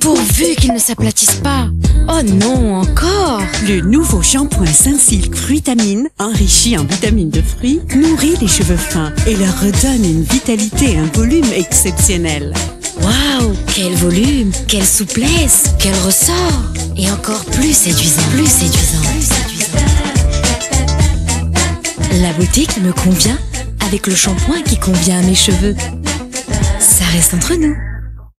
Pourvu qu'ils ne s'aplatissent pas. Oh non, encore Le nouveau shampoing Sunsilk Fruitamine, enrichi en vitamines de fruits, nourrit les cheveux fins et leur redonne une vitalité et un volume exceptionnels. Waouh Quel volume Quelle souplesse Quel ressort Et encore plus séduisant, plus séduisant, plus séduisant. La beauté qui me convient avec le shampoing qui convient à mes cheveux. Ça reste entre nous.